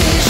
Finish